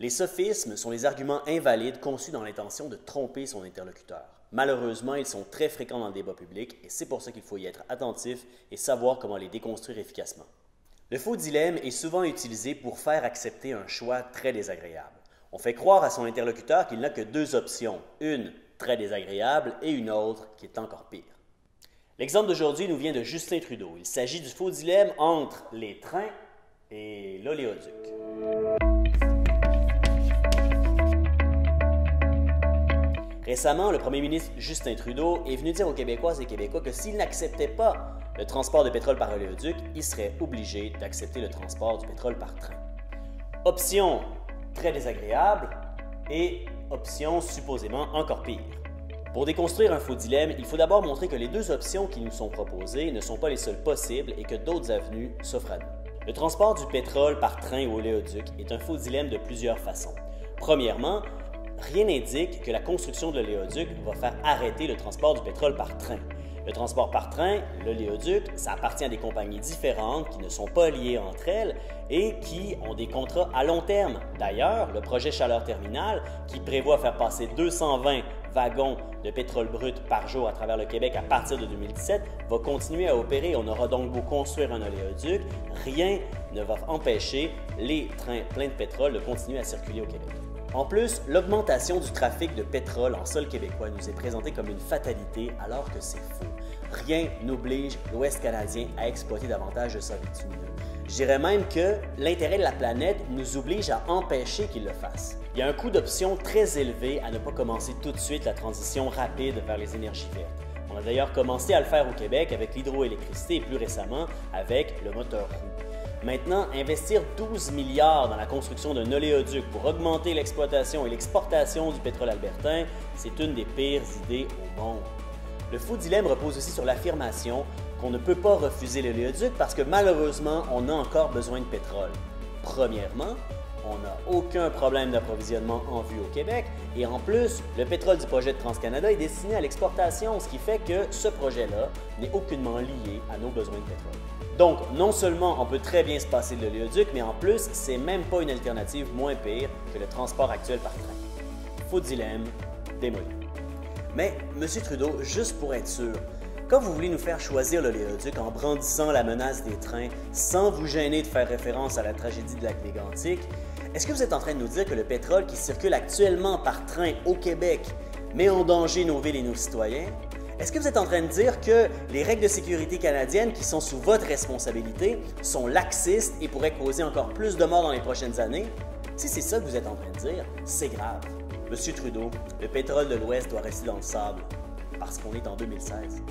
Les sophismes sont les arguments invalides conçus dans l'intention de tromper son interlocuteur. Malheureusement, ils sont très fréquents dans le débat public et c'est pour ça qu'il faut y être attentif et savoir comment les déconstruire efficacement. Le faux dilemme est souvent utilisé pour faire accepter un choix très désagréable. On fait croire à son interlocuteur qu'il n'a que deux options, une très désagréable et une autre qui est encore pire. L'exemple d'aujourd'hui nous vient de Justin Trudeau. Il s'agit du faux dilemme entre les trains et l'oléoduc. Récemment, le premier ministre Justin Trudeau est venu dire aux Québécoises et Québécois que s'il n'acceptait pas le transport de pétrole par oléoduc, il serait obligé d'accepter le transport du pétrole par train. Option très désagréable et option supposément encore pire. Pour déconstruire un faux dilemme, il faut d'abord montrer que les deux options qui nous sont proposées ne sont pas les seules possibles et que d'autres avenues s'offrent à nous. Le transport du pétrole par train ou oléoduc est un faux dilemme de plusieurs façons. Premièrement, rien n'indique que la construction de l'oléoduc va faire arrêter le transport du pétrole par train. Le transport par train, l'oléoduc, ça appartient à des compagnies différentes qui ne sont pas liées entre elles et qui ont des contrats à long terme. D'ailleurs, le projet Chaleur Terminal, qui prévoit faire passer 220 wagons de pétrole brut par jour à travers le Québec à partir de 2017, va continuer à opérer. On aura donc beau construire un oléoduc, rien ne va empêcher les trains pleins de pétrole de continuer à circuler au Québec. En plus, l'augmentation du trafic de pétrole en sol québécois nous est présentée comme une fatalité alors que c'est faux. Rien n'oblige l'Ouest canadien à exploiter davantage de sa bitumineux. Je dirais même que l'intérêt de la planète nous oblige à empêcher qu'il le fasse. Il y a un coût d'option très élevé à ne pas commencer tout de suite la transition rapide vers les énergies vertes. On a d'ailleurs commencé à le faire au Québec avec l'hydroélectricité et plus récemment avec le moteur roue. Maintenant, investir 12 milliards dans la construction d'un oléoduc pour augmenter l'exploitation et l'exportation du pétrole albertain, c'est une des pires idées au monde. Le faux dilemme repose aussi sur l'affirmation qu'on ne peut pas refuser l'oléoduc parce que malheureusement, on a encore besoin de pétrole. Premièrement, on n'a aucun problème d'approvisionnement en vue au Québec et en plus, le pétrole du projet de TransCanada est destiné à l'exportation, ce qui fait que ce projet-là n'est aucunement lié à nos besoins de pétrole. Donc, non seulement on peut très bien se passer de l'oléoduc, mais en plus, c'est même pas une alternative moins pire que le transport actuel par train. Faux dilemme, démoli. Mais, M. Trudeau, juste pour être sûr, quand vous voulez nous faire choisir l'oléoduc en brandissant la menace des trains sans vous gêner de faire référence à la tragédie de lac est-ce que vous êtes en train de nous dire que le pétrole qui circule actuellement par train au Québec met en danger nos villes et nos citoyens? Est-ce que vous êtes en train de dire que les règles de sécurité canadiennes qui sont sous votre responsabilité sont laxistes et pourraient causer encore plus de morts dans les prochaines années? Si c'est ça que vous êtes en train de dire, c'est grave. Monsieur Trudeau, le pétrole de l'Ouest doit rester dans le sable parce qu'on est en 2016.